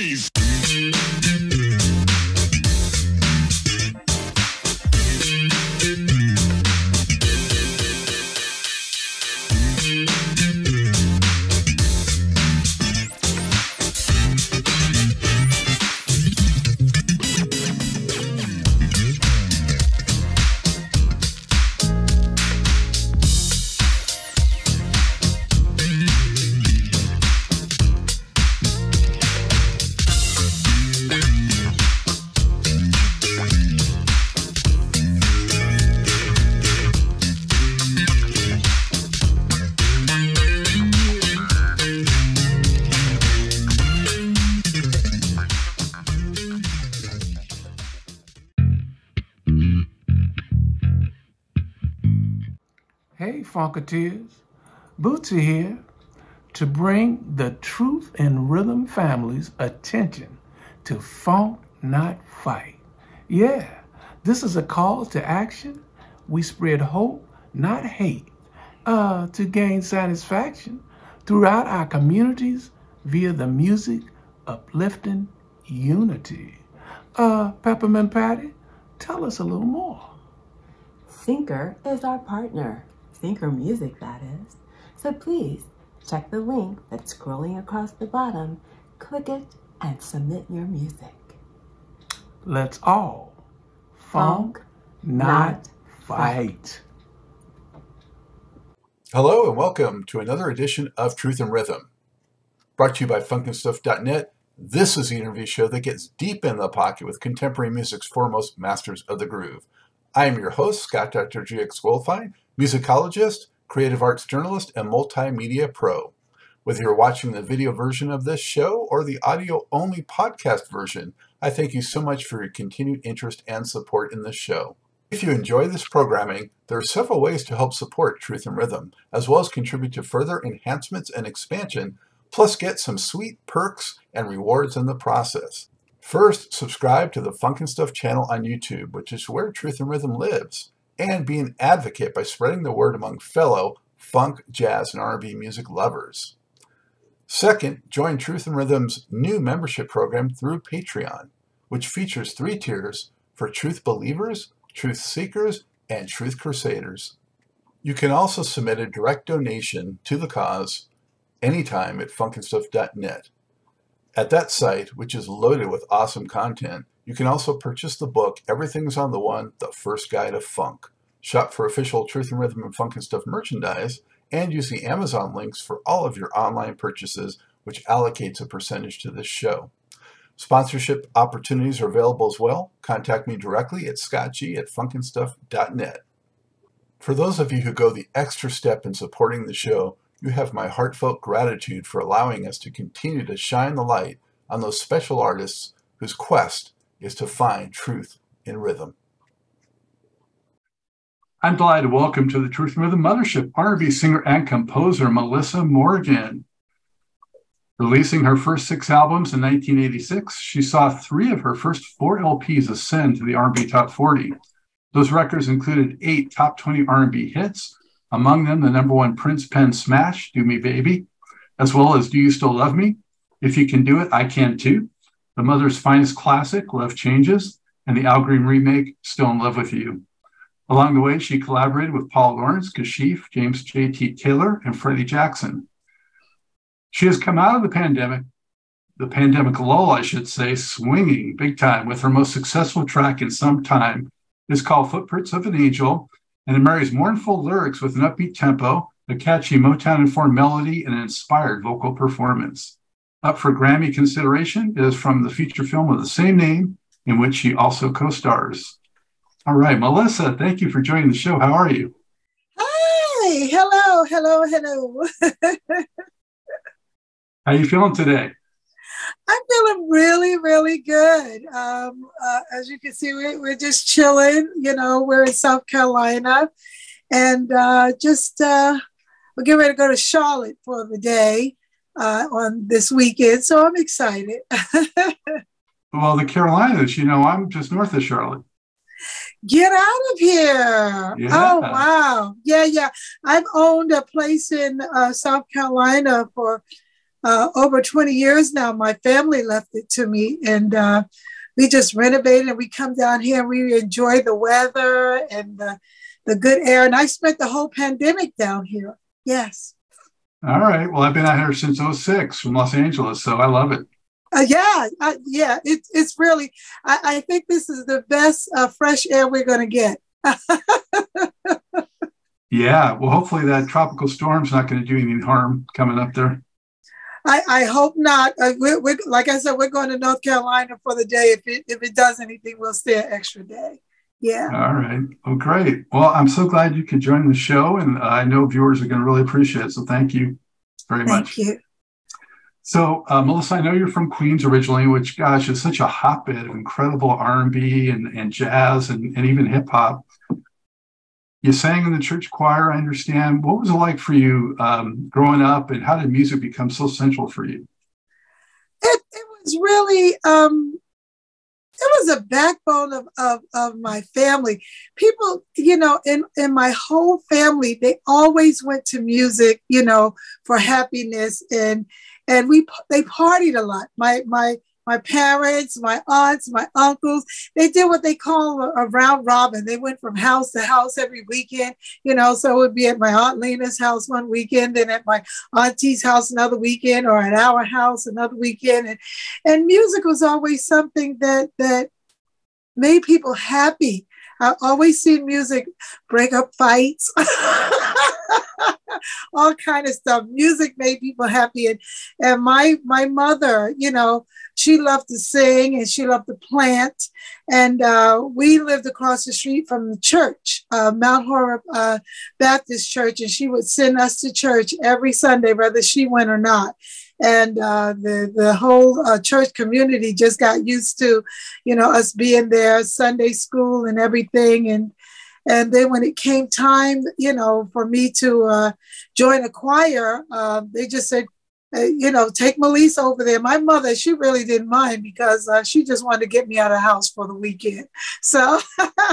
please. Funketeers. Bootsy here to bring the Truth in Rhythm family's attention to Funk Not Fight. Yeah, this is a call to action. We spread hope, not hate, uh, to gain satisfaction throughout our communities via the music uplifting unity. Uh, Peppermint Patty, tell us a little more. Syncer is our partner. Syncer Music, that is. So please check the link that's scrolling across the bottom, click it, and submit your music. Let's all funk, Funk, not not fight. Hello and welcome to another edition of Truth in Rhythm. Brought to you by FunkNStuff.net, this is the interview show that gets deep in the pocket with contemporary music's foremost masters of the groove. I am your host, Scott Dr. GX Goldfine, musicologist, creative arts journalist, and multimedia pro. Whether you're watching the video version of this show or the audio only podcast version, I thank you so much for your continued interest and support in this show. If you enjoy this programming, there are several ways to help support Truth in Rhythm, as well as contribute to further enhancements and expansion, plus get some sweet perks and rewards in the process. First, subscribe to the Funk and Stuff channel on YouTube, which is where Truth in Rhythm lives, and be an advocate by spreading the word among fellow funk, jazz, and R&B music lovers. Second, join Truth in Rhythm's new membership program through Patreon, which features three tiers for truth believers, truth seekers, and truth crusaders. You can also submit a direct donation to the cause anytime at funknstuff.net. At that site, which is loaded with awesome content, you can also purchase the book Everything's on the One, The First Guide of Funk. Shop for official Truth in Rhythm and Funk and Stuff merchandise, and use the Amazon links for all of your online purchases, which allocates a percentage to this show. Sponsorship opportunities are available as well. Contact me directly at scottg at funknstuff.net. For those of you who go the extra step in supporting the show, you have my heartfelt gratitude for allowing us to continue to shine the light on those special artists whose quest is to find truth in rhythm. I'm delighted to welcome to the Truth in Rhythm Mothership R&B singer and composer Meli'sa Morgan. Releasing her first six albums in 1986, she saw three of her first four LPs ascend to the R&B Top 40. Those records included eight top 20 R&B hits, among them the number one Prince Pen smash, "Do Me Baby," as well as "Do You Still Love Me?" "If You Can Do It, I Can Too," the Mother's finest classic, "Love Changes," and the Al Green remake, "Still in Love with You." Along the way, she collaborated with Paul Lawrence, Kashif, James J.T. Taylor, and Freddie Jackson. She has come out of the pandemic, the pandemic lull, I should say, swinging big time with her most successful track in some time. It's called Footprints of an Angel, and it marries mournful lyrics with an upbeat tempo, a catchy Motown informed melody, and an inspired vocal performance. Up for Grammy consideration is from the feature film of the same name, in which she also co stars. All right, Meli'sa, thank you for joining the show. How are you? Hi, hello, hello, hello. How are you feeling today? I'm feeling really, really good. Um, uh, as you can see, we, we're just chilling. You know, we're in South Carolina, and uh, just uh, we're getting ready to go to Charlotte for the day uh, on this weekend. So I'm excited. Well, the Carolinas, you know, I'm just north of Charlotte. Get out of here. Yeah. Oh, wow. Yeah, yeah. I've owned a place in uh, South Carolina for uh, over 20 years now. My family left it to me, and uh, we just renovated. And we come down here and we enjoy the weather and the, the good air. And I spent the whole pandemic down here. Yes. All right. Well, I've been out here since 06 from Los Angeles, so I love it. Uh, yeah, uh, yeah, it, it's really, I, I, think this is the best uh, fresh air we're going to get. yeah, well, hopefully that tropical storm's not going to do any harm coming up there. I, I hope not. Uh, we're, we're, like I said, we're going to North Carolina for the day. If it, if it does anything, we'll stay an extra day. Yeah. All right. Well, great. Well, I'm so glad you could join the show, and I know viewers are going to really appreciate it. So thank you very Thank much. Thank you. So, uh, Meli'sa, I know you're from Queens originally, which, gosh, is such a hotbed of incredible R&B and, and jazz and, and even hip hop. You sang in the church choir, I understand. What was it like for you um, growing up, and how did music become so central for you? It, it was really, um, it was a backbone of, of, of my family. People, you know, in, in my whole family, they always went to music, you know, for happiness and and we they partied a lot. My my my parents, my aunts, my uncles, they did what they call a, round robin. They went from house to house every weekend, you know. So it would be at my aunt Lena's house one weekend, and at my auntie's house another weekend, or at our house another weekend. And and music was always something that that made people happy. I always see music break up fights. all kind of stuff. Music made people happy, and and my my mother, you know, she loved to sing and she loved to plant, and uh, we lived across the street from the church, uh, Mount Horeb uh, Baptist Church, and she would send us to church every Sunday, whether she went or not. And uh, the the whole uh, church community just got used to, you know, us being there, Sunday school and everything, and and then when it came time, you know, for me to uh, join a choir, uh, they just said, uh, you know, take Melise over there. My mother, she really didn't mind because uh, she just wanted to get me out of the house for the weekend. So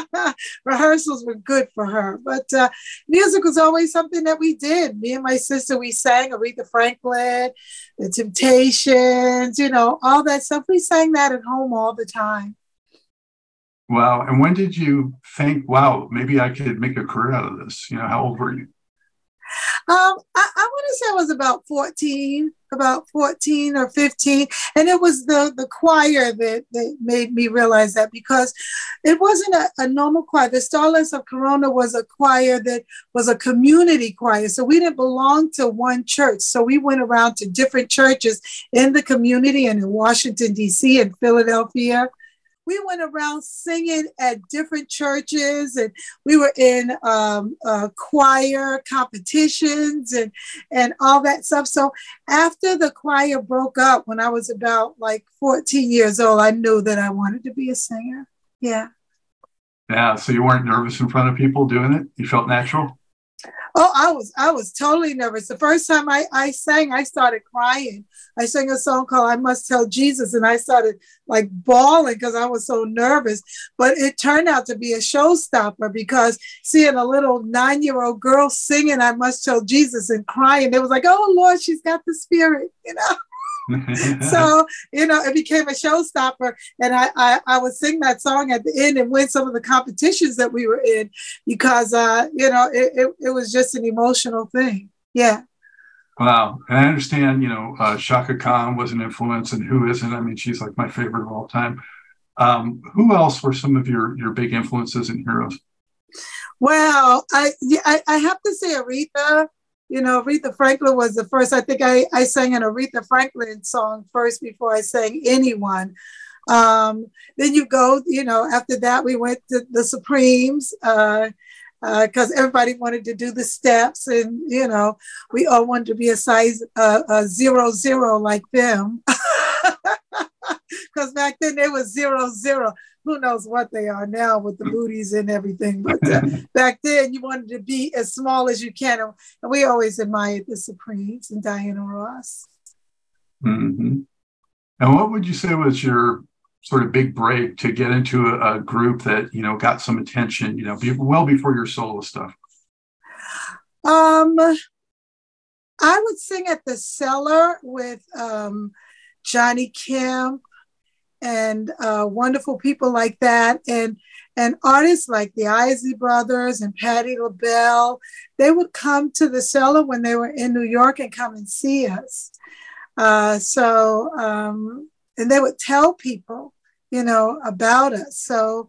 rehearsals were good for her. But uh, music was always something that we did. Me and my sister, we sang Aretha Franklin, The Temptations, you know, all that stuff. We sang that at home all the time. Wow. And when did you think, wow, maybe I could make a career out of this? You know, how old were you? Um, I, I want to say I was about 14, about 14 or 15. And it was the, the choir that, that made me realize that because it wasn't a, a normal choir. The Starlets of Corona was a choir that was a community choir. So we didn't belong to one church. So we went around to different churches in the community and in Washington, D.C. and Philadelphia we went around singing at different churches and we were in um, uh, choir competitions and and all that stuff. So after the choir broke up when i was about like 14 years old i knew that i wanted to be a singer. Yeah. Yeah so you weren't nervous in front of people doing it? You felt natural Oh, I was I was totally nervous. The first time I, I sang, I started crying. I sang a song called I Must Tell Jesus, and I started like bawling because I was so nervous. But it turned out to be a showstopper because seeing a little nine-year-old girl singing I Must Tell Jesus and crying, it was like, oh Lord, she's got the spirit, you know. So you know it became a showstopper. And I, I, I would sing that song at the end and win some of the competitions that we were in because uh you know it, it, it was just an emotional thing. Yeah. Wow. And i understand you know uh, chaka khan was an influence and who isn't. I mean she's like my favorite of all time. Um, who else were some of your your big influences and heroes? Well i i, I have to say aretha you know, Aretha Franklin was the first. I think I, I sang an Aretha Franklin song first before I sang anyone. Um, then you go, you know, after that, we went to the Supremes because uh, uh, everybody wanted to do the steps, and you know, we all wanted to be a size uh, a zero zero like them. Because back then they was zero zero who knows what they are now with the booties and everything. But uh, back then, you wanted to be as small as you can. And we always admired the Supremes and Diana Ross. Mm-hmm. And what would you say was your sort of big break to get into a, a group that you know got some attention? You know, be, well before your solo stuff. Um, I would sing at the cellar with um, Johnny Kemp and uh, wonderful people like that, and and artists like the Isley Brothers and Patti LaBelle. They would come to the cellar when they were in New York and come and see us. Uh, so um, and they would tell people, you know, about us. So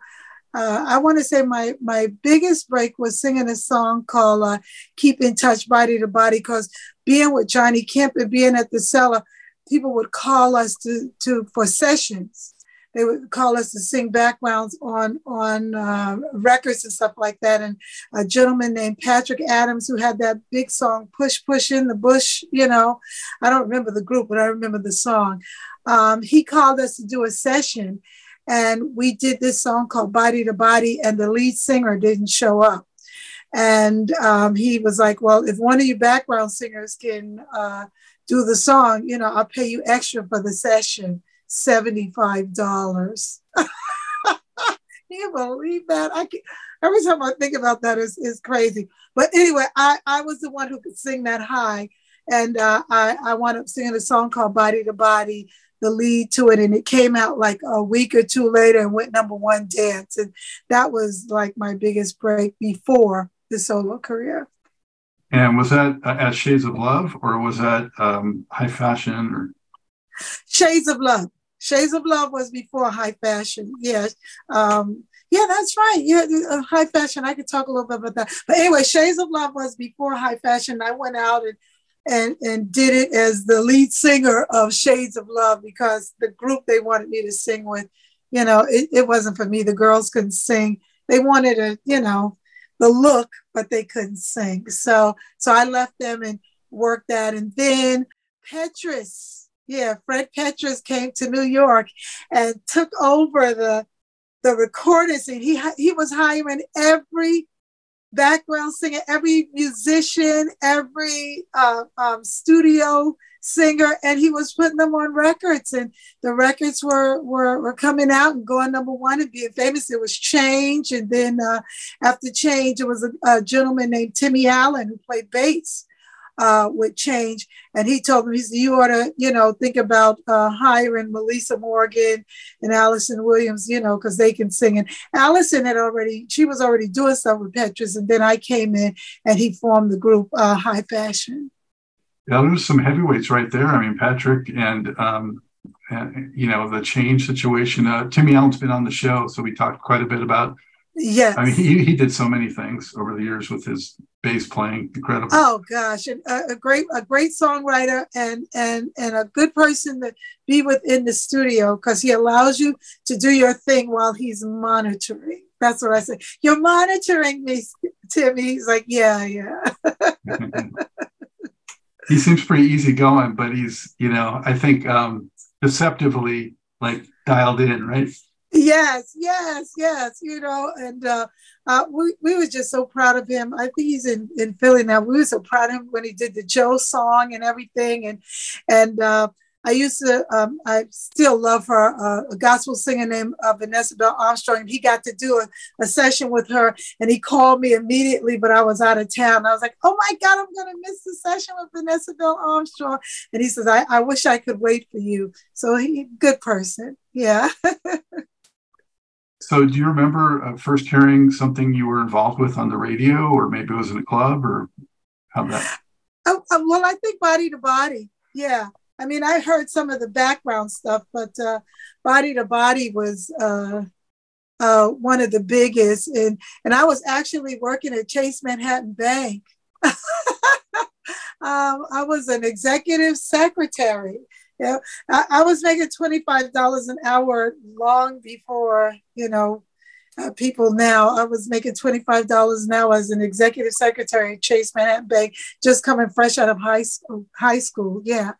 uh, I want to say my my biggest break was singing a song called uh, "Keep in Touch, Body to Body" because being with Johnny Kemp and being at the cellar, people would call us to to for sessions. They would call us to sing backgrounds on on uh, records and stuff like that. And a gentleman named Patrick Adams who had that big song "Push Push in the Bush." You know, I don't remember the group, but I remember the song. Um, he called us to do a session and we did this song called Body to Body, and the lead singer didn't show up. And um, he was like, Well, if one of you background singers can uh, do the song, you know, I'll pay you extra for the session $75. can you believe that? I can, every time I think about that is is crazy. But anyway, I, I was the one who could sing that high. And uh, I, I wound up singing a song called Body to Body the lead to it and it came out like a week or two later and went number one dance and that was like my biggest break before the solo career and was that uh, at shades of love or was that um, high fashion or? Shades of love. Shades of love was before high fashion yes. Um, yeah that's right. Yeah uh, high fashion i could talk a little bit about that. But anyway shades of love was before high fashion. I went out and and, and did it as the lead singer of Shades of Love because the group they wanted me to sing with, you know, it, it wasn't for me. The girls couldn't sing. They wanted a, you know, the look, but they couldn't sing. So so I left them and worked that. And then Petrus, yeah, Fred Petrus came to New York and took over the the recording scene. He he was hiring every background singer, every musician, every uh, um, studio singer, and he was putting them on records, and the records were were, were coming out and going number one and being famous. It was Change, and then uh, after Change, it was a, a gentleman named Timmy Allen who played bass uh, would change. And he told me, he said, you ought to, you know, think about uh, hiring Meli'sa Morgan and Allison Williams, you know, because they can sing. And Allison had already, she was already doing stuff with Petrus. And then I came in and he formed the group uh, High Fashion. Yeah, there's some heavyweights right there. I mean, Patrick and, um, and you know, the change situation. Uh, Timmy Allen's been on the show, so we talked quite a bit about Yes. I mean, he, he did so many things over the years with his bass playing. Incredible. Oh gosh, and a, a, great a great songwriter and and and a good person to be within the studio because he allows you to do your thing while he's monitoring. That's what I say. You're monitoring me, Timmy. He's like, yeah, yeah. he seems pretty easygoing, but he's, you know, I think um deceptively like dialed in, right? Yes, yes, yes. You know, and uh, uh, we we were just so proud of him. I think he's in in Philly now. We were so proud of him when he did the Joe song and everything, and and uh, I used to, um, I still love her, uh, a gospel singer named uh, Vanessa Bell Armstrong. And he got to do a, a, session with her and he called me immediately, but I was out of town. I was like, oh my God, I'm going to miss the session with Vanessa Bell Armstrong. And he says, I, I wish I could wait for you. So he, good person. Yeah. So, do you remember uh, first hearing something you were involved with on the radio, or maybe it was in a club, or how that? Oh, uh, well, I think body to body. Yeah, I mean, I heard some of the background stuff, but uh, body to body was uh, uh, one of the biggest, and and I was actually working at Chase Manhattan Bank. um, I was an executive secretary yeah, I, I was making twenty five dollars an hour long before you know uh, people now. I was making twenty five dollars an hour as an executive secretary at Chase Manhattan Bank, just coming fresh out of high school. High school, yeah,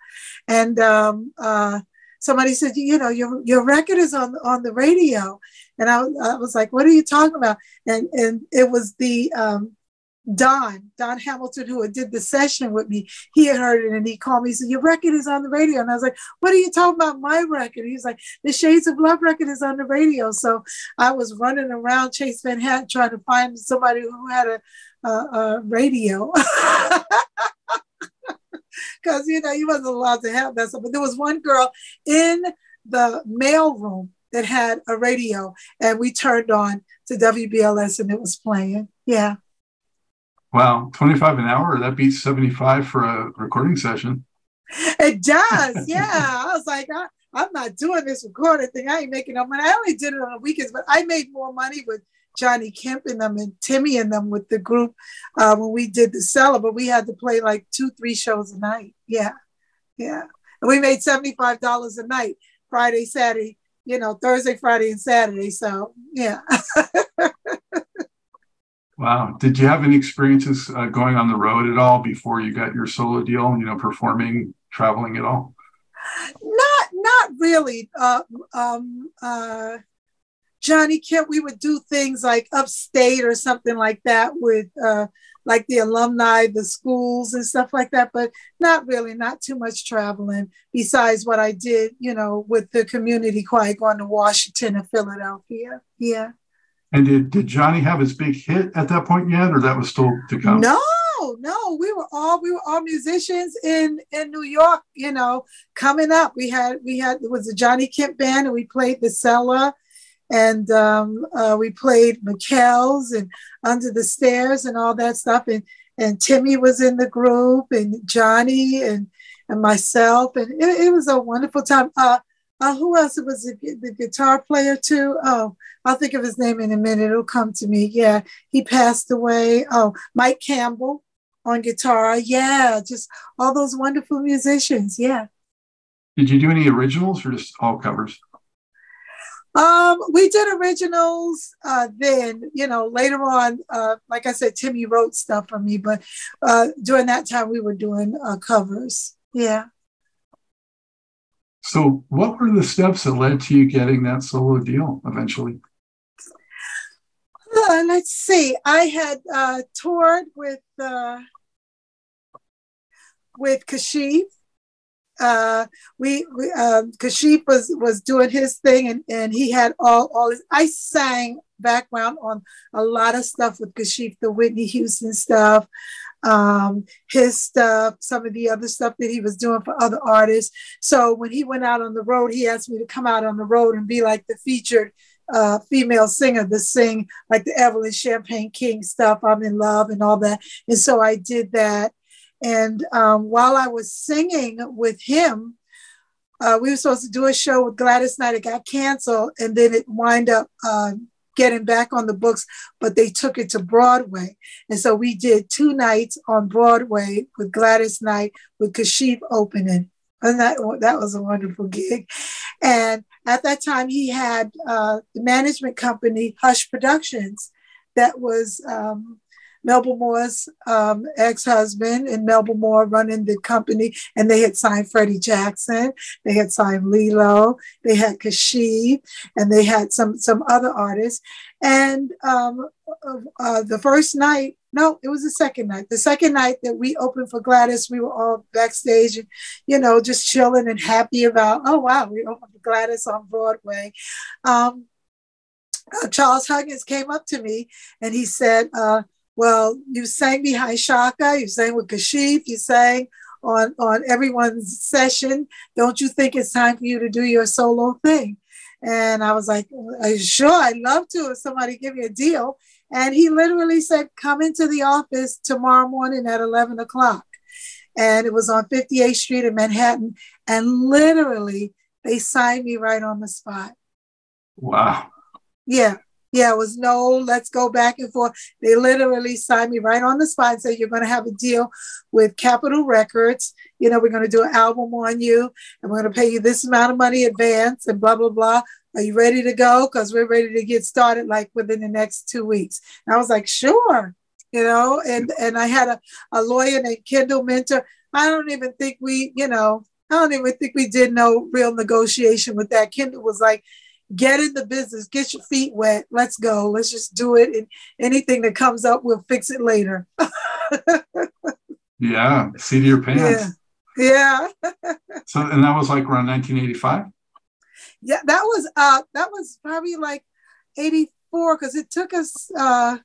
and um, uh, somebody said, you know, your your record is on on the radio, and I, I was like, what are you talking about? And and it was the um, Don, Don Hamilton, who did the session with me, he had heard it and he called me. He said, Your record is on the radio. And I was like, What are you talking about? My record? He's like, The Shades of Love record is on the radio. So I was running around Chase Manhattan trying to find somebody who had a, a, a radio. because you know you wasn't allowed to have that stuff. But there was one girl in the mail room that had a radio, and we turned on to WBLS, and it was playing. Yeah. Wow, twenty-five an hour. That beats seventy-five for a recording session. It does. Yeah. I was like, I, I'm not doing this recording thing. I ain't making no money. I only did it on the weekends, but I made more money with Johnny Kemp and them and Timmy and them with the group uh, when we did the cellar, but we had to play like two, three shows a night. Yeah. Yeah. And we made $75 a night, Friday, Saturday, you know, Thursday, Friday, and Saturday. So, yeah. wow. Did you have any experiences uh, going on the road at all before you got your solo deal, you know, performing, traveling at all? Not, not really. Uh, um, uh, Johnny Kemp, we would do things like upstate or something like that with uh, like the alumni, the schools and stuff like that, but not really, not too much traveling besides what I did, you know, with the community choir going to Washington and Philadelphia. Yeah. And did, did Johnny have his big hit at that point yet, or that was still to come? No, no, we were all we were all musicians in in New York. You know, coming up, we had we had it was a Johnny Kemp band, and we played the cellar and um, uh, we played McHale's and Under the Stairs and all that stuff. And and Timmy was in the group, and Johnny and and myself, and it, it was a wonderful time. Uh, uh, who else was the, the guitar player too? Oh, I'll think of his name in a minute. It'll come to me. Yeah, he passed away. Oh, Mike Campbell on guitar. Yeah, just all those wonderful musicians. Yeah. Did you do any originals or just all covers? Um, we did originals uh, then, you know, later on, uh, like I said, Timmy wrote stuff for me, but uh, during that time we were doing uh, covers. Yeah. So, what were the steps that led to you getting that solo deal eventually? Uh, let's see. I had uh, toured with with Kashif uh, we, we um, Kashif was was doing his thing, and, and he had all all his. I sang background on a lot of stuff with Kashif, the Whitney Houston stuff, um, his stuff, some of the other stuff that he was doing for other artists. So when he went out on the road, he asked me to come out on the road and be like the featured uh, female singer to sing like the Evelyn Champagne King stuff, I'm in love and all that. And so I did that. And um, while I was singing with him, uh, we were supposed to do a show with Gladys Knight. It got canceled, and then it wind up uh, getting back on the books, but they took it to Broadway. And so we did two nights on Broadway with Gladys Knight, with Kashif opening. And that, that was a wonderful gig. And at that time, he had uh, the management company, Hush Productions, that was um, Melba Moore's um, ex-husband and Melba Moore running the company, and they had signed Freddie Jackson, they had signed Lillo, they had Kashif, and they had some some other artists. And um, uh, the first night, no, it was the second night. The second night that we opened for Gladys, we were all backstage and, you know, just chilling and happy about, oh, wow, we opened for Gladys on Broadway. Um, uh, Charles Huggins came up to me and he said, uh, well, you sang behind Chaka, you sang with Kashif, you sang on, on everyone's session. Don't you think it's time for you to do your solo thing? And I was like, sure, I'd love to if somebody give me a deal. And he literally said, come into the office tomorrow morning at 11 o'clock. And it was on 58th Street in Manhattan. And literally, they signed me right on the spot. Wow. Yeah. Yeah, it was no, let's go back and forth. They literally signed me right on the spot and said, You're going to have a deal with Capitol Records. You know, we're going to do an album on you and we're going to pay you this amount of money advance and blah, blah, blah. Are you ready to go? Because we're ready to get started like within the next two weeks. And I was like, Sure. You know, and, and I had a, a lawyer named Kendall Mentor. I don't even think we, you know, I don't even think we did no real negotiation with that. Kendall was like, get in the business, get your feet wet. Let's go. Let's just do it. And anything that comes up, we'll fix it later. yeah, see to your pants. Yeah. yeah. so, and that was like around 1985. Yeah, that was uh that was probably like 84 because it took us uh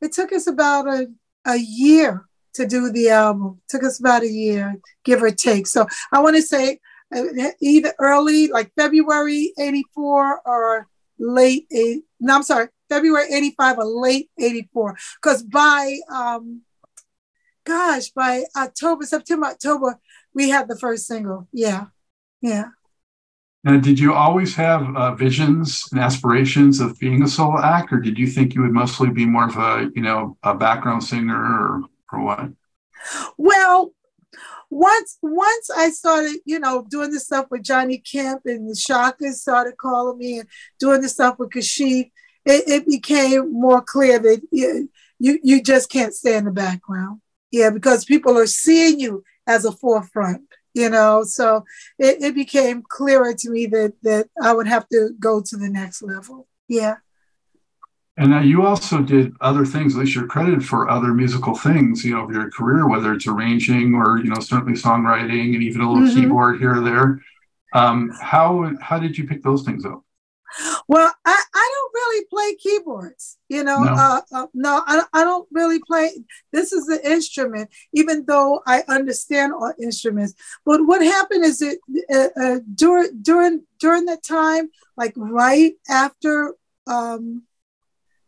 it took us about a, a year to do the album. Took us about a year, give or take. So I want to say either early, like February 84 or late, eight, no, I'm sorry, February 85 or late 84. Because by, um, gosh, by October, September, October, we had the first single. Yeah. Yeah. Now, did you always have uh, visions and aspirations of being a solo act, or did you think you would mostly be more of a, you know, a background singer, or, or what? Well, once once I started, you know, doing the stuff with Johnny Kemp and the Shockers started calling me and doing the stuff with Kashif, it, it became more clear that you, you you just can't stay in the background. Yeah, because people are seeing you as a forefront you know? So it, it became clearer to me that that i would have to go to the next level. Yeah and uh, you also did other things at least you're credited for other musical things you know of your career whether it's arranging or you know certainly songwriting and even a little mm-hmm. keyboard here or there um, how how did you pick those things up well, I, I don't really play keyboards. You know, no, uh, uh, no I, I don't really play. This is the instrument, even though I understand all instruments. But what happened is it uh, uh, during during during that time, like right after. Um,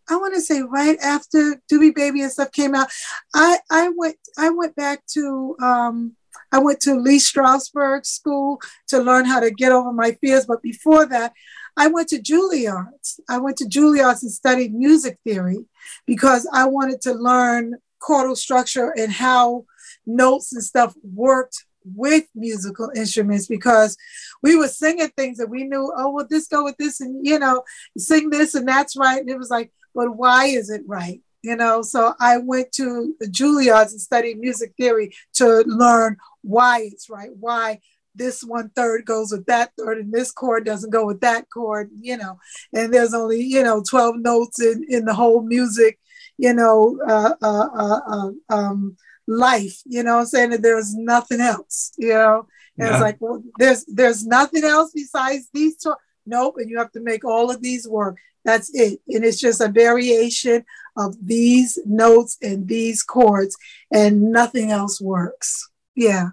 I want to say right after Do Me Baby and stuff came out, I, I went I went back to um, I went to Lee Strasberg School to learn how to get over my fears. But before that, I went to Juilliard. I went to Juilliard and studied music theory because I wanted to learn chordal structure and how notes and stuff worked with musical instruments because we were singing things that we knew, oh, well, this go with this, and you know, sing this and that's right. And it was like, but why is it right? You know, so I went to Juilliard and studied music theory to learn why it's right, why this one third goes with that third and this chord doesn't go with that chord you know and there's only you know 12 notes in in the whole music you know uh, uh, uh, uh um, life you know i'm saying that there's nothing else you know and yeah. it's like well there's there's nothing else besides these two nope and you have to make all of these work that's it and it's just a variation of these notes and these chords and nothing else works yeah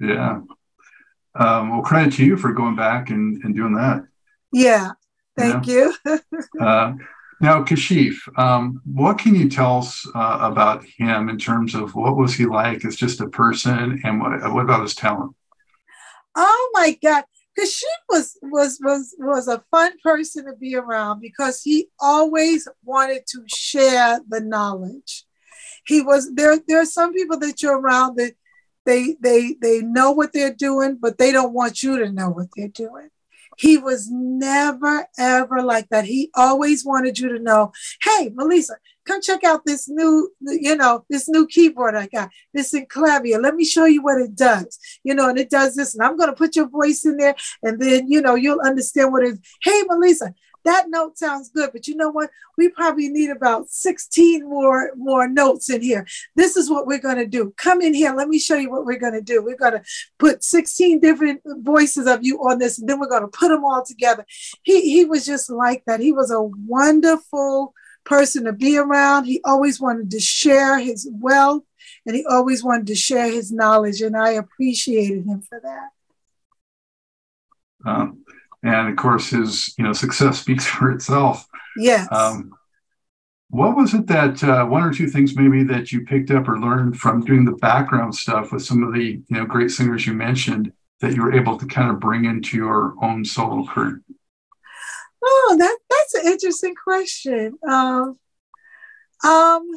yeah um, well, credit to you for going back and, and doing that. Yeah, thank you. you. uh, now, Kashif, um, what can you tell us uh, about him in terms of what was he like as just a person, and what, what about his talent? Oh my God, Kashif was was was was a fun person to be around because he always wanted to share the knowledge. He was there. There are some people that you're around that they they they know what they're doing, but they don't want you to know what they're doing. He was never ever like that. He always wanted you to know, hey, Meli'sa, come check out this new, you know, this new keyboard I got, this Synclavier. Let me show you what it does. You know, and it does this, and I'm gonna put your voice in there, and then you know, you'll understand what it is. Hey, Meli'sa, that note sounds good, but you know what? We probably need about 16 more, more notes in here. This is what we're going to do. Come in here. Let me show you what we're going to do. We're going to put 16 different voices of you on this, and then we're going to put them all together. He, he was just like that. He was a wonderful person to be around. He always wanted to share his wealth and he always wanted to share his knowledge, and I appreciated him for that. Um, and of course his you know success speaks for itself yes um, what was it that uh, one or two things maybe that you picked up or learned from doing the background stuff with some of the you know great singers you mentioned that you were able to kind of bring into your own solo career oh that that's an interesting question. Um um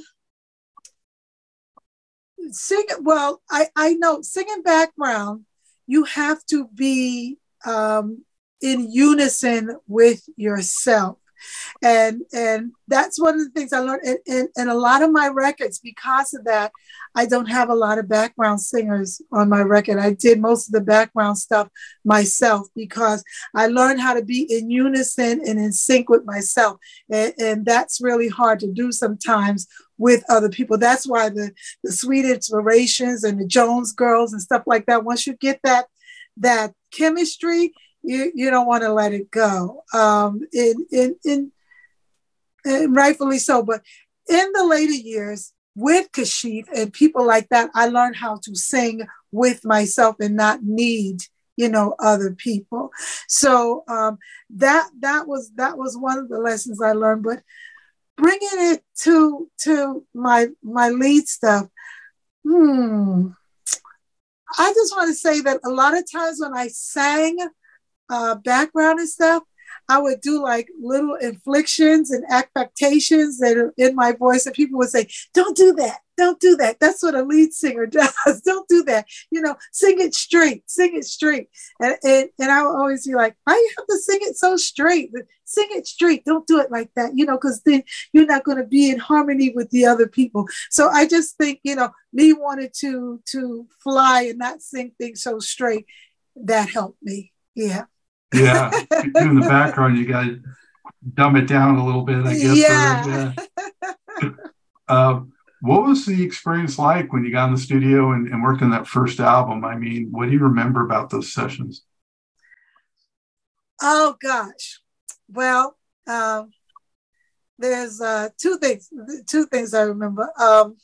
sing well i i know singing background you have to be um in unison with yourself and and that's one of the things i learned in, in, in, a lot of my records. Because of that i don't have a lot of background singers on my record. I did most of the background stuff myself because i learned how to be in unison and in sync with myself. And, and that's really hard to do sometimes with other people. That's why the the sweet inspirations and the jones girls and stuff like that once you get that that chemistry you you don't want to let it go. Um, in, in in and rightfully so. But in the later years, with Kashif and people like that, I learned how to sing with myself and not need you know other people so um, that that was that was one of the lessons i learned but bringing it to to my my lead stuff hmm i just want to say that a lot of times when i sang uh, background and stuff I would do like little inflictions and affectations that are in my voice, and people would say, Don't do that. Don't do that. That's what a lead singer does. Don't do that. You know, sing it straight, sing it straight. And, and, and I would always be like, Why you have to sing it so straight? Sing it straight. Don't do it like that, you know, because then you're not going to be in harmony with the other people. So I just think, you know, me wanted to to fly and not sing things so straight. That helped me. Yeah. Yeah, in the background, you got to dumb it down a little bit, I guess. Yeah. Or, yeah. uh, what was the experience like when you got in the studio and, and, worked on that first album? I mean, what do you remember about those sessions? Oh gosh, well, um, there's uh, two things. Two things I remember. Um,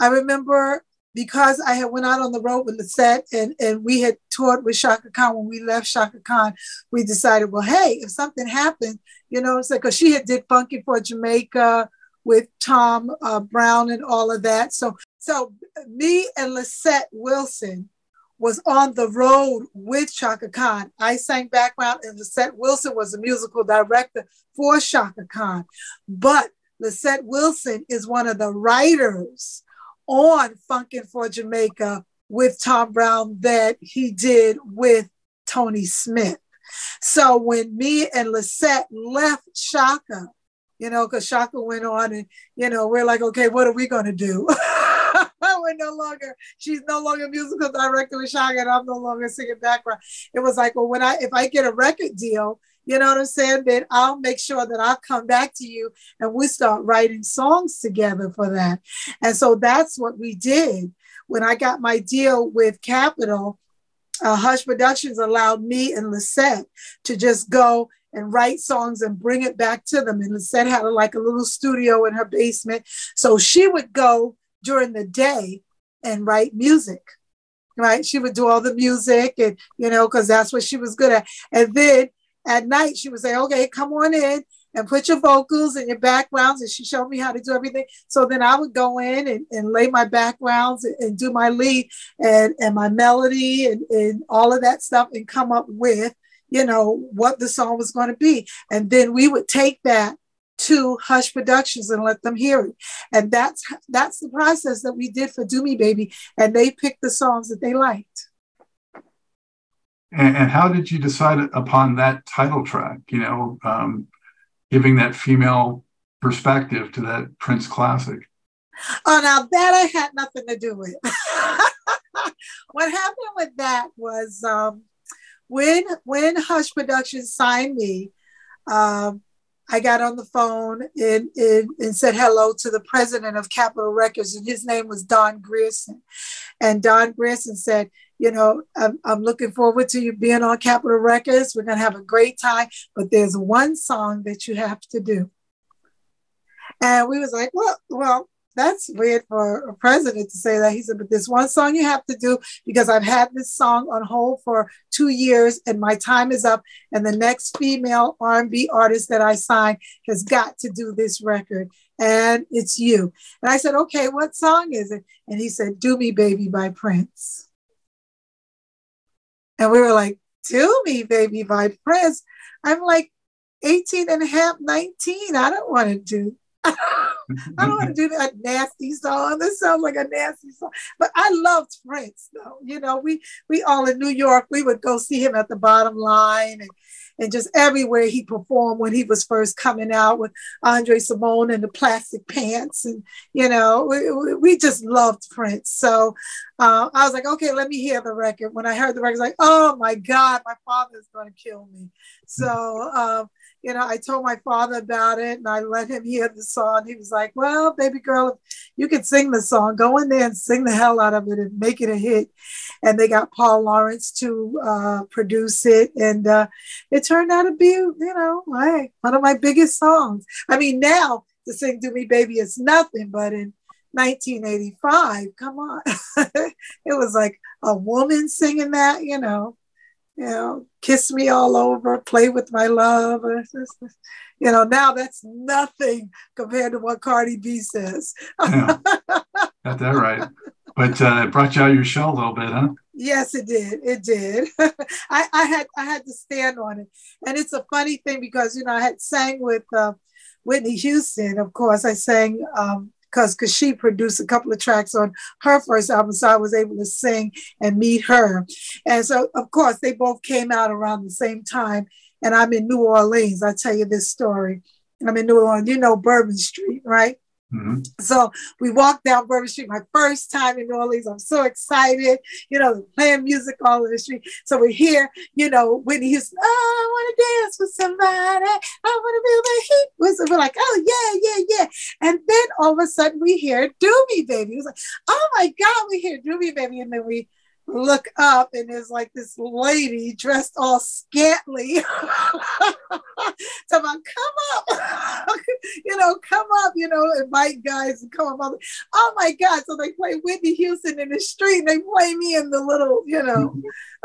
I remember because I had went out on the road with Lesette and, and we had toured with Chaka Khan when we left Chaka Khan, we decided, well, hey, if something happened, you know, it's like, because she had did Funkin' for Jamaica with Tom uh, Browne and all of that. So, so me and Lesette Wilson was on the road with Chaka Khan. I sang background and Lesette Wilson was the musical director for Chaka Khan. But Lesette Wilson is one of the writers on Funkin' for Jamaica with Tom Browne that he did with Toni Smith. So when me and Lesette left Chaka, you know, because Chaka went on and, you know, we're like, okay, what are we going to do? we're no longer, she's no longer musical director with Chaka and I'm no longer singing background. It was like, well, when I, if I get a record deal, you know what I'm saying? Then I'll make sure that I'll come back to you and we start writing songs together for that. And so that's what we did. When I got my deal with Capitol, uh, Hush Productions allowed me and Lesette to just go and write songs and bring it back to them. And Lesette had a, like a little studio in her basement. So she would go during the day and write music right? She would do all the music and, you know, because that's what she was good at. And then at night she would say, okay, come on in and put your vocals and your backgrounds. And she showed me how to do everything. So then I would go in and, and lay my backgrounds and, and, do my lead and, and my melody and, and all of that stuff and come up with, you know, what the song was going to be. And then we would take that to Hush Productions and let them hear it. And that's that's the process that we did for Do Me Baby. And they picked the songs that they liked. And, and, how did you decide upon that title track? You know, um, giving that female perspective to that Prince classic. Oh, now that I had nothing to do with. what happened with that was um, when when Hush Productions signed me. Um, I got on the phone and, and, and, said hello to the president of Capitol Records, and his name was Don Grierson. And Don Grierson said, You know, I'm, I'm looking forward to you being on Capitol Records. We're going to have a great time, but there's one song that you have to do. And we was like, Well, well, that's weird for a president to say that. He said, but there's one song you have to do because I've had this song on hold for two years and my time is up. And the next female R&B artist that I sign has got to do this record. And it's you. And I said, okay, what song is it? And he said, Do Me Baby by Prince. And we were like, Do Me Baby by Prince. I'm like 18 and a half, 19. I don't want to do I don't want to do that nasty song. This sounds like a nasty song. But I loved Prince though. You know, we we all in New York, we would go see him at the bottom line and and just everywhere he performed when he was first coming out with Andre Cymone and the plastic pants. And, you know, we, we just loved Prince. So uh, I was like, okay, let me hear the record. When I heard the record, I was like, oh my God, my father is going to kill me. So, um, you know, I told my father about it and I let him hear the song. He was like, Well, baby girl, you can sing the song. Go in there and sing the hell out of it and make it a hit. And they got Paul Lawrence to uh, produce it. And uh, it turned out to be, you know, like one of my biggest songs. I mean, now to sing Do Me Baby is nothing, but in 1985. Come on. it was like a woman singing that, you know, you know, kiss me all over, play with my love. You know, now that's nothing compared to what Cardi B says. yeah, got that right. But uh, it brought you out your shell a little bit, huh? Yes, it did. It did. I, I had I had to stand on it, and it's a funny thing because you know I had sang with uh, Whitney Houston. Of course, I sang um, because because she produced a couple of tracks on her first album, so I was able to sing and meet her. And so, of course, they both came out around the same time. And I'm in New Orleans. I tell you this story. I'm in New Orleans. You know Bourbon Street, right? Mm-hmm. So we walked down Bourbon Street, my first time in New Orleans. I'm so excited, you know, playing music all over the street. So we're here, you know, Whitney Houston, oh, I want to dance with somebody. I want to feel the heat. We're like, oh, yeah, yeah, yeah. And then all of a sudden we hear Do Me Baby. It was like, oh my God, we hear Do Me Baby. And then we look up and there's like this lady dressed all scantily. so I'm come up, you know, come up, you know, invite guys and come up. Oh my God. So they play Whitney Houston in the street and they play me in the little, you know,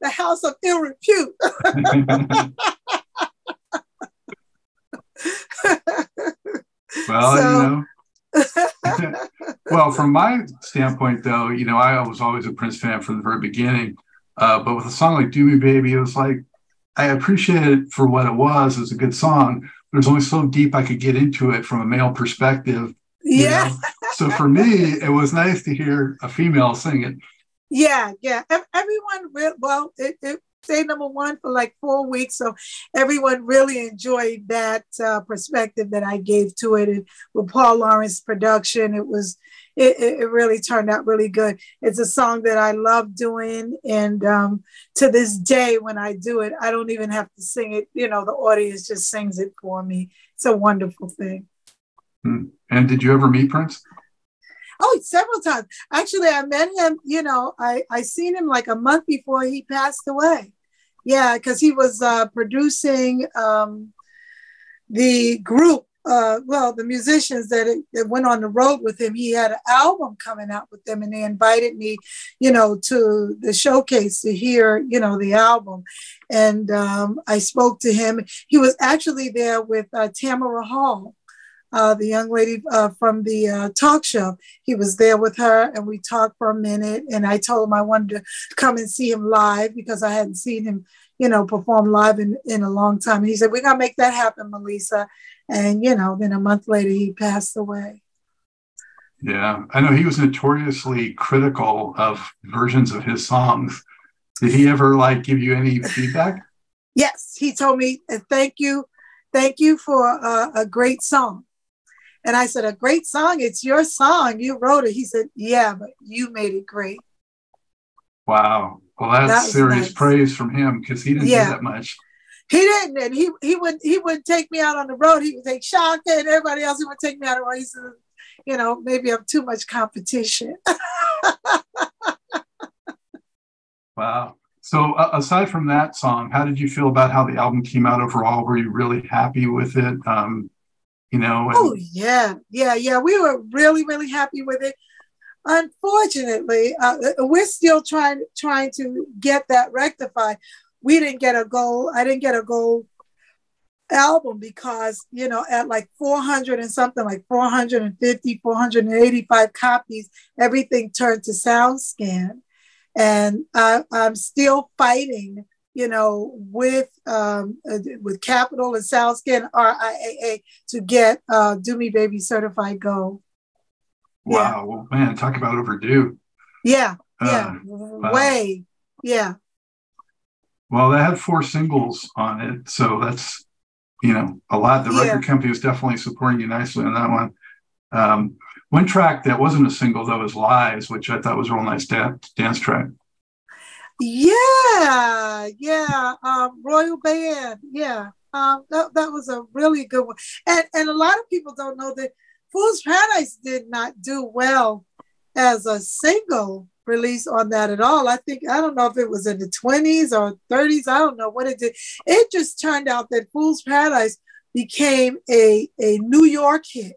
the house of ill repute. well, so, you know well, from my standpoint, though, you know, I was always a Prince fan from the very beginning. Uh, but with a song like "Do Me Baby," it was like I appreciate it for what it was. It's a good song. But it was only so deep I could get into it from a male perspective. Yeah. so for me, it was nice to hear a female sing it. Yeah, yeah. Everyone, well, it, it stayed number one for like four weeks. So everyone really enjoyed that uh, perspective that I gave to it. And with Paul Lawrence production, it was it, it really turned out really good. It's a song that I love doing, and um, to this day, when I do it, I don't even have to sing it. You know, the audience just sings it for me. It's a wonderful thing. Hmm. And did you ever meet Prince? Oh, several times. Actually, I met him, you know, I, I seen him like a month before he passed away. Yeah, because he was uh, producing um, the group, uh, well, the musicians that, it, that went on the road with him. He had an album coming out with them, and they invited me, you know, to the showcase to hear, you know, the album. And um, I spoke to him. He was actually there with uh, Tamron Hall uh, the young lady uh, from the uh, talk show. He was there with her, and we talked for a minute. And I told him I wanted to come and see him live because I hadn't seen him, you know, perform live in, in a long time. And he said, "We're gonna make that happen, Meli'sa." And you know, then a month later, he passed away. Yeah, I know he was notoriously critical of versions of his songs. Did he ever like give you any feedback? yes, he told me, "Thank you, thank you for a great song." And I said, A great song. It's your song. You wrote it. He said, Yeah, but you made it great. Wow. Well, that's that serious nice. praise from him because he didn't yeah. do that much. He didn't, and he he would he would take me out on the road. He would take Chaka and everybody else. He would take me out on the road. He said, you know, maybe I'm too much competition. wow. So uh, aside from that song, how did you feel about how the album came out overall? Were you really happy with it? Um, you know. And- oh yeah, yeah, yeah. We were really, really happy with it. Unfortunately, uh, we're still trying trying to get that rectified. We didn't get a goal. I didn't get a goal album because you know at like 400 and something like 450 485 copies everything turned to SoundScan and I, i'm still fighting you know, with um, uh, with Capitol and SoundScan RIAA to get uh, Do Me Baby certified gold. Wow, yeah. well, man, talk about overdue. Yeah, uh, yeah, wow. way, yeah. Well, that had four singles on it, so that's you know a lot. The yeah. record company was definitely supporting you nicely on that one. Um, one track that wasn't a single though was "Lies," which I thought was a real nice dance, dance track. Yeah, yeah. Um, Royal Band. Yeah. Um, that, that was a really good one. And and a lot of people don't know that Fool's Paradise did not do well as a single release on that at all. I think I don't know if it was in the 20s or 30s. I don't know what it did. It just turned out that Fool's Paradise became a, a New York hit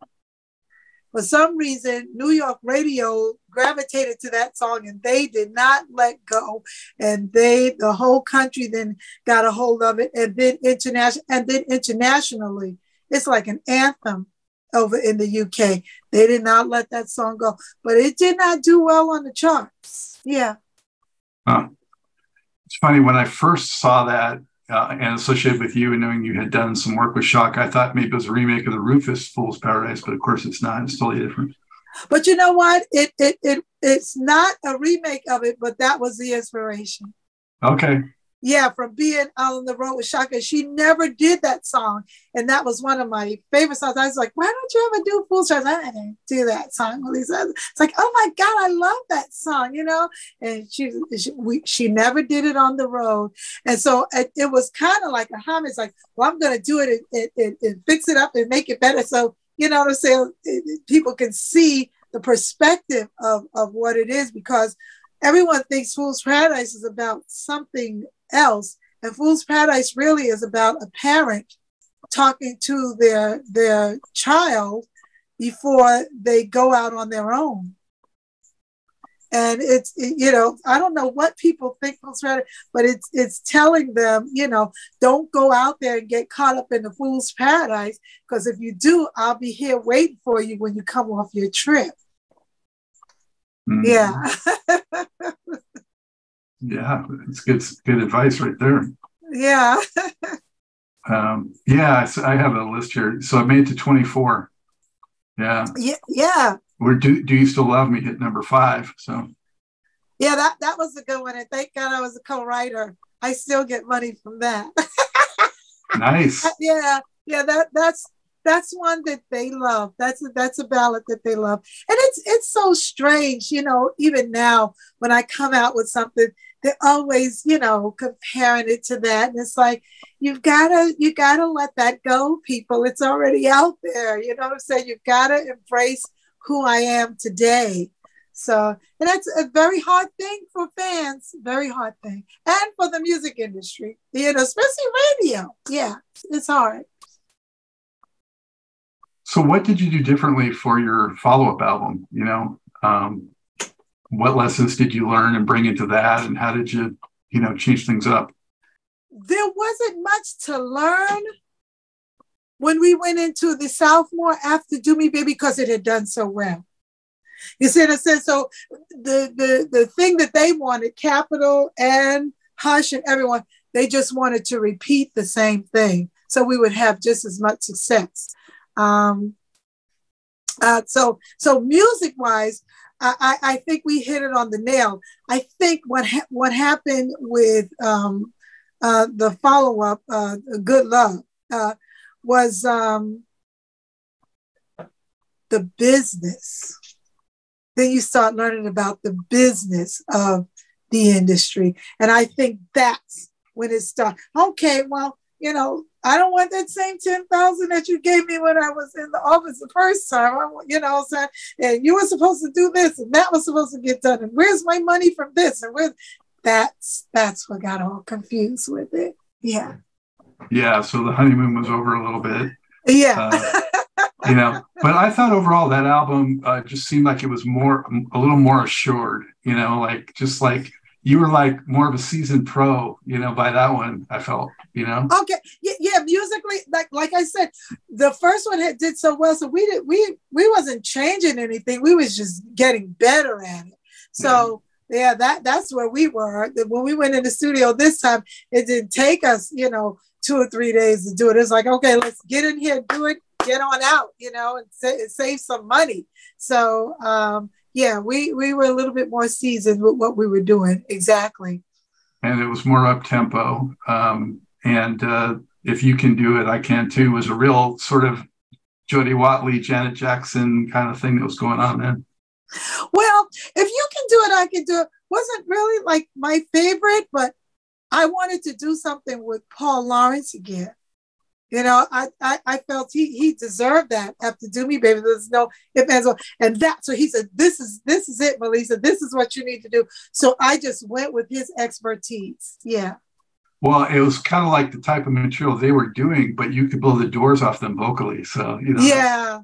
for some reason, New York radio gravitated to that song and they did not let go. And they, the whole country then got a hold of it. And then international, and then internationally, it's like an anthem over in the UK. They did not let that song go, but it did not do well on the charts. Yeah. Huh. It's funny when I first saw that uh, and associated with you and knowing you had done some work with Shock, I thought maybe it was a remake of the Rufus Fool's Paradise, but of course it's not. It's totally different. But you know what? It it it it's not a remake of it, but that was the inspiration. Okay yeah, from being out on the road with Chaka, She never did that song. And that was one of my favorite songs. I was like, why don't you ever do Fool's Paradise? I didn't do that song. Lisa. It's like, oh my God, I love that song, you know? And she she, we, she never did it on the road. And so it, it was kind of like a homage, like, well, I'm going to do it and, and, and, fix it up and make it better. So, you know what I'm saying? People can see the perspective of, of what it is because everyone thinks Fool's Paradise is about something else. And Fool's Paradise really is about a parent talking to their their child before they go out on their own. And it's you know I don't know what people think Fool's Paradise, but it's it's telling them you know don't go out there and get caught up in the Fool's Paradise because if you do, I'll be here waiting for you when you come off your trip. Mm-hmm. Yeah. Yeah, it's good, good advice right there. Yeah. um, yeah, I have a list here. So I made it to 24. Yeah. Yeah. Yeah. Where do do you still love me hit number five? So yeah, that that was a good one. And thank God I was a co-writer. I still get money from that. nice. Yeah. Yeah, that that's that's one that they love. That's a, that's a ballad that they love, and it's it's so strange, you know. Even now, when I come out with something, they're always, you know, comparing it to that, and it's like you've got to you got to let that go, people. It's already out there. You know what I'm saying? You've got to embrace who I am today. So, and that's a very hard thing for fans, very hard thing, and for the music industry, you know, especially radio. Yeah, it's hard. So, what did you do differently for your follow up album? You know, um, what lessons did you learn and bring into that, and how did you, you know, change things up? There wasn't much to learn when we went into the sophomore after Do Me Baby because it had done so well. You see what I said? So the the the thing that they wanted, Capitol and Hush and everyone, they just wanted to repeat the same thing, so we would have just as much success. Um, uh, so, so music wise, I, I think we hit it on the nail. I think what ha- what happened with um, uh, the follow up, uh, "Good Love," uh, was um, the business. Then you start learning about the business of the industry, and I think that's when it starts. Okay, well, you know, I don't want that same 10,000 that you gave me when I was in the office the first time. I, you know I'm saying? And you were supposed to do this and that was supposed to get done. And where's my money from this? And where that's that's what got all confused with it. Yeah. Yeah. So the honeymoon was over a little bit. Yeah. Uh, you know, but I thought overall that album uh, just seemed like it was more, a little more assured, you know, like just like you were like more of a seasoned pro, you know, by that one, I felt, you know. Okay. Yeah, yeah, musically, like like I said, the first one had did so well. So we did we we wasn't changing anything. We was just getting better at it. So yeah, yeah that that's where we were. When we went in the studio this time, it didn't take us, you know, two or three days to do it. It's like, okay, let's get in here, do it, get on out, you know, and, sa- save some money. So um yeah, we we were a little bit more seasoned with what we were doing exactly. And it was more up tempo. Um, and uh, if you can do it, I can too. Was a real sort of Jody Watley, Janet Jackson kind of thing that was going on then. Well, if you can do it, I can do it. Wasn't really like my favorite, but I wanted to do something with Paul Lawrence again. You know, I, I, I felt he he deserved that after Do Me Baby. There's no if and so and that. So he said, This is this is it, Meli'sa. This is what you need to do. So I just went with his expertise. Yeah. Well, it was kind of like the type of material they were doing, but you could blow the doors off them vocally. So, you know. Yeah.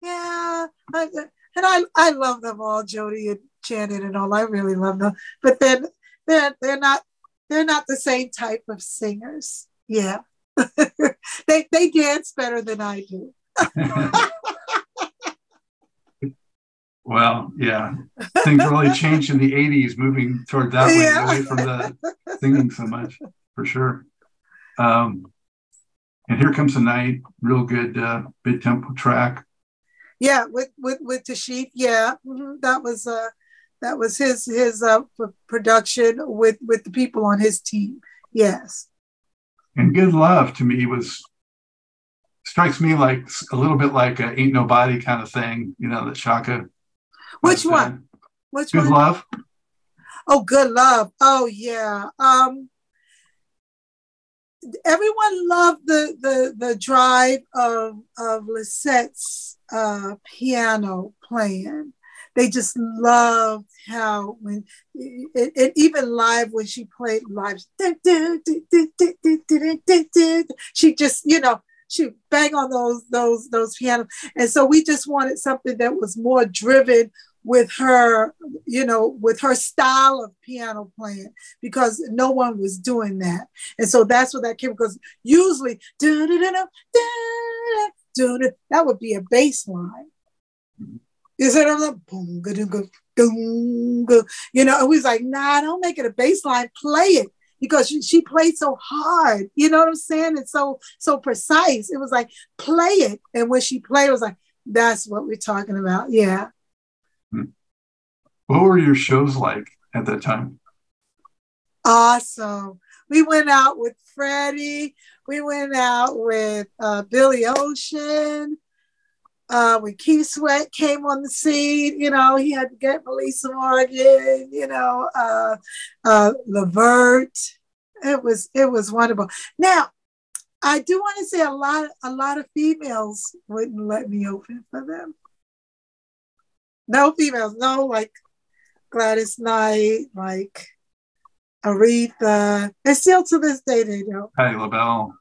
Yeah. I, and I I love them all, Jody and Janet and all. I really love them, but then they're they're not they're not the same type of singers. Yeah, they they dance better than I do. well, yeah, things really changed in the '80s, moving toward that way, Yeah. away from the singing so much, for sure. Um, and here comes the night, real good uh, big tempo track. Yeah, with with with Kashif. Yeah, mhm, that was uh that was his his uh production with with the people on his team. Yes. And good love to me was strikes me like a little bit like a ain't nobody kind of thing, you know, that Chaka. Which one? done. Which Good one? love. Oh, good love. Oh yeah. Um everyone loved the the the drive of of Lesette's uh piano playing. They just loved how when it, it even live when she played live, she just you know she bang on those those those pianos, and so we just wanted something that was more driven with her, you know, with her style of piano playing because no one was doing that. And so that's where that came because usually that would be a bass line. You said I'm like boom, ga, ga, boom, ga. you know, and we was like, nah, don't make it a bass line, play it. Because she, she played so hard, you know what I'm saying? It's so so precise. It was like play it, and when she played, it was like that's what we're talking about. Yeah. What were your shows like at that time? Awesome. We went out with Freddie. We went out with uh, Billy Ocean. Uh, when Keith Sweat came on the scene, you know, he had to get Meli'sa Morgan, you know, uh, uh, Levert. It was it was wonderful. Now, I do want to say a lot a lot of females wouldn't let me open for them. No females, no like Gladys Knight, like Aretha, and still to this day they don't. Patti LaBelle.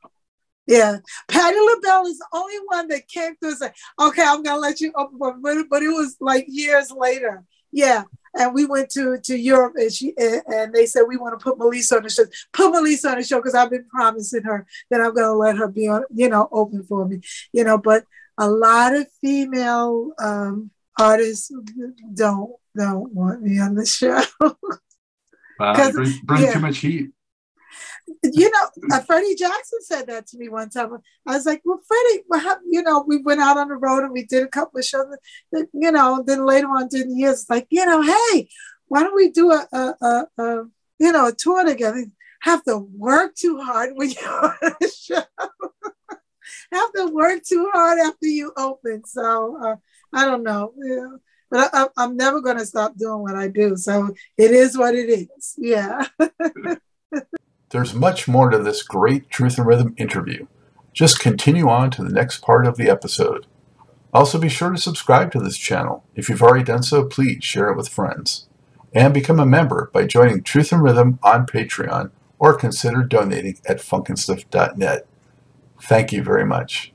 Yeah, Patti LaBelle is the only one that came through and said, "Okay, I'm gonna let you open," for but, but it was like years later. Yeah, and we went to to Europe, and she and, they said we want to put Meli'sa on the show. Put Meli'sa on the show because I've been promising her that I'm gonna let her be on, you know, open for me, you know. But a lot of female um, artists don't don't want me on the show. Wow, bring, bring yeah. too much heat. You know, uh, Freddie Jackson said that to me one time. I was like, "Well, Freddie, well, you know, we went out on the road and we did a couple of shows. That, you know, then later on in the years, it's like, you know, hey, why don't we do a, a, a, a you know, a tour together? Have to work too hard when you're on a show. Have to work too hard after you open. So uh, I don't know. Yeah. But I, I'm never going to stop doing what I do. So it is what it is. Yeah. There's much more to this great Truth in Rhythm interview. Just continue on to the next part of the episode. Also, be sure to subscribe to this channel. If you've already done so, please share it with friends. And become a member by joining Truth in Rhythm on Patreon or consider donating at funknstuff.net. Thank you very much.